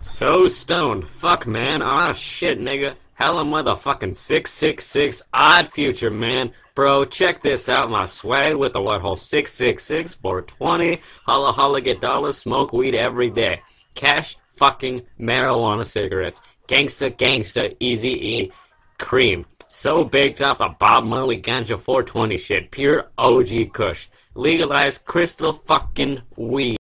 So stoned. Fuck, man. Ah, shit, nigga. Hella motherfucking 666 odd future, man. Bro, check this out. My swag with the what hole 666 for 20. Holla holla get dollars. Smoke weed every day. Cash fucking marijuana cigarettes. Gangsta gangsta easy E cream. So baked off the Bob Marley Ganja 420 shit. Pure OG Kush. Legalized crystal fucking weed.